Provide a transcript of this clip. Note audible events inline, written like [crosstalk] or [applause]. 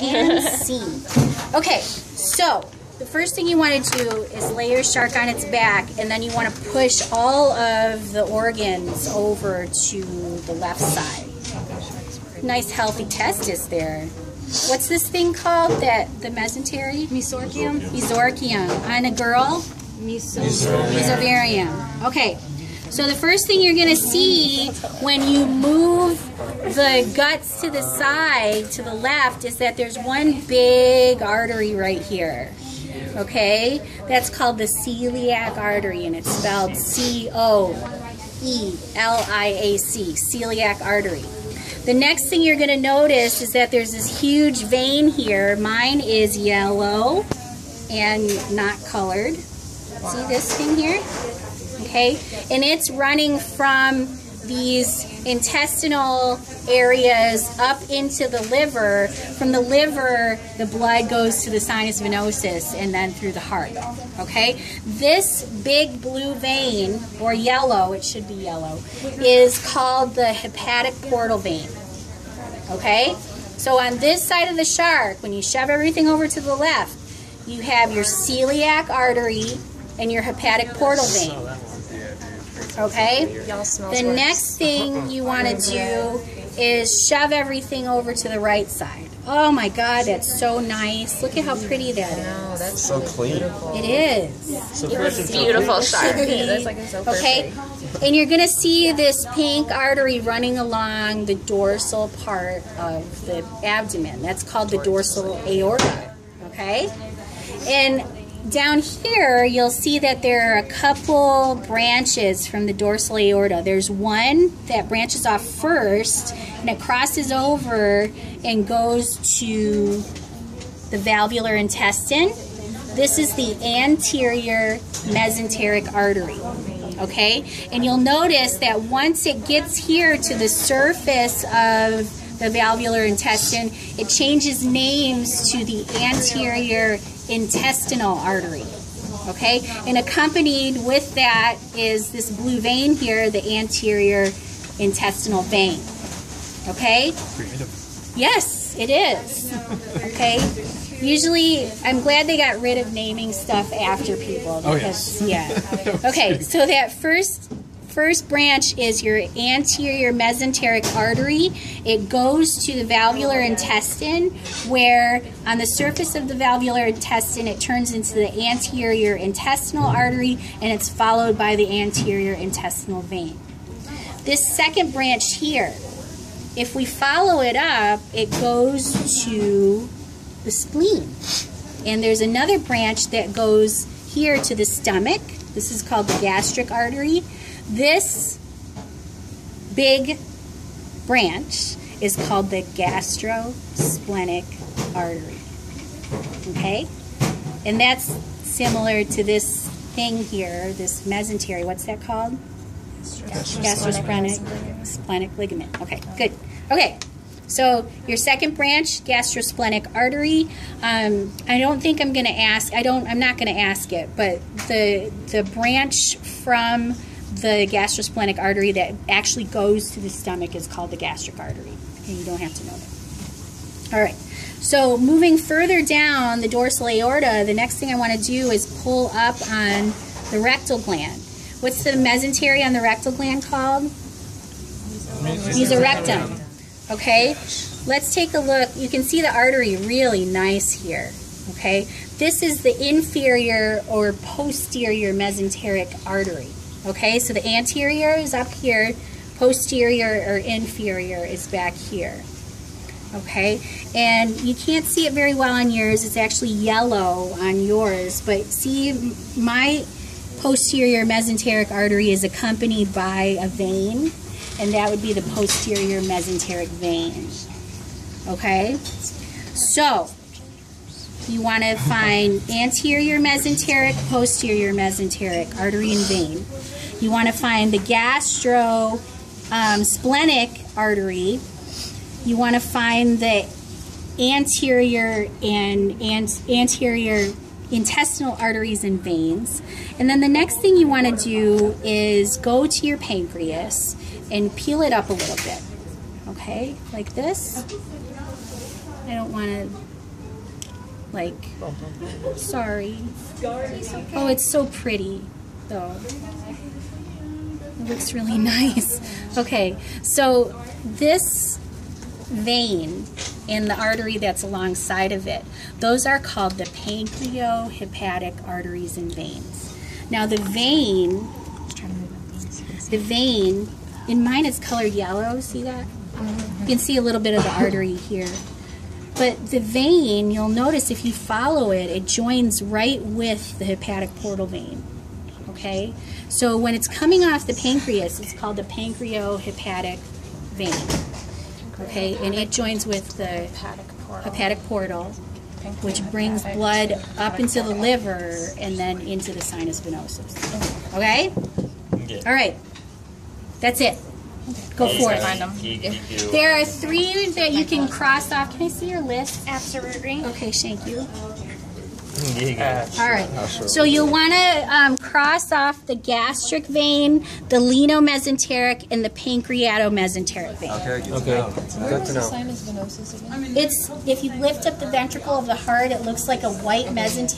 and C. Okay, so the first thing you want to do is lay your shark on its back, and then you want to push all of the organs over to the left side. Nice healthy testis there. What's this thing called? That the mesentery? Mesorchium. Mesorchium. On a girl? Meso. Mesovarium. Okay. So the first thing you're going to see when you move the guts to the side, to the left, is that there's one big artery right here. Okay? That's called the celiac artery, and it's spelled C-O-E-L-I-A-C, celiac artery. The next thing you're going to notice is that there's this huge vein here. Mine is yellow and not colored. See this thing here? Okay? And it's running from these intestinal areas up into the liver. From the liver, the blood goes to the sinus venosus and then through the heart, okay? This big blue vein, or yellow, it should be yellow, is called the hepatic portal vein, okay? So on this side of the shark, when you shove everything over to the left, you have your celiac artery and your hepatic portal vein. Okay? The next thing [laughs] you want to do is shove everything over to the right side. Oh my god, that's so nice. Look at how pretty that is. No, that's So clean. It is. So It's beautiful shark. that's like so Okay? And you're going to see this pink artery running along the dorsal part of the abdomen. That's called the dorsal aorta. Okay? And down here, you'll see that there are a couple branches from the dorsal aorta. There's one that branches off first, and it crosses over and goes to the valvular intestine. This is the anterior mesenteric artery. Okay? And you'll notice that once it gets here to the surface of the valvular intestine, it changes names to the anterior intestinal artery. Okay? And accompanied with that is this blue vein here, the anterior intestinal vein. Okay? Yes, it is. Okay? Usually, I'm glad they got rid of naming stuff after people. Oh, Because, yeah. [laughs] Okay, so that first first branch is your anterior mesenteric artery. It goes to the valvular intestine, where on the surface of the valvular intestine, it turns into the anterior intestinal artery, and it's followed by the anterior intestinal vein. This second branch here, if we follow it up, it goes to the spleen. And there's another branch that goes here to the stomach. This is called the gastric artery. This big branch is called the gastrosplenic artery. Okay? And that's similar to this thing here, this mesentery. What's that called? Gastrosplenic splenic ligament. Okay, good. Okay, so your second branch, gastrosplenic artery. Um, I don't think I'm going to ask. I don't. I'm not going to ask it. But the the branch from the gastrosplenic artery that actually goes to the stomach is called the gastric artery. And you don't have to know that. All right. So moving further down the dorsal aorta, the next thing I want to do is pull up on the rectal gland. What's the mesentery on the rectal gland called? Mesorectum. Okay, let's take a look. You can see the artery really nice here. Okay, this is the inferior or posterior mesenteric artery. Okay, so the anterior is up here, posterior or inferior is back here. Okay, and you can't see it very well on yours. It's actually yellow on yours, but see my posterior mesenteric artery is accompanied by a vein, and that would be the posterior mesenteric vein. Okay? So, you want to find anterior mesenteric, posterior mesenteric, artery and vein. You want to find the gastro um, splenic artery. You want to find the anterior and, and anterior intestinal arteries and veins. And then the next thing you want to do is go to your pancreas and peel it up a little bit. Okay, like this. I don't want to, like, sorry. Oh, it's so pretty, though. It looks really [laughs] nice. Okay, so this vein and the artery that's alongside of it, those are called the pancreohepatic arteries and veins. Now the vein, the vein, in mine is colored yellow, see that? You can see a little bit of the artery here. But the vein, you'll notice if you follow it, it joins right with the hepatic portal vein. Okay? So when it's coming off the pancreas, it's called the pancreohepatic vein. Okay? And it joins with the Hepatic portal. hepatic portal, which brings blood up into the liver and then into the sinus venosus. Okay? All right. That's it. Go for it. Find them. You- you There are three that you can cross off. Can I see your list? Absolutely. Okay, thank you. you. All right. So you'll want to um, cross off the gastric vein, the lienomesenteric, and the pancreatomesenteric vein. Okay, okay. Good to know. Sinus venosus again. It's if you lift up the ventricle of the heart, it looks like a white mesenteric.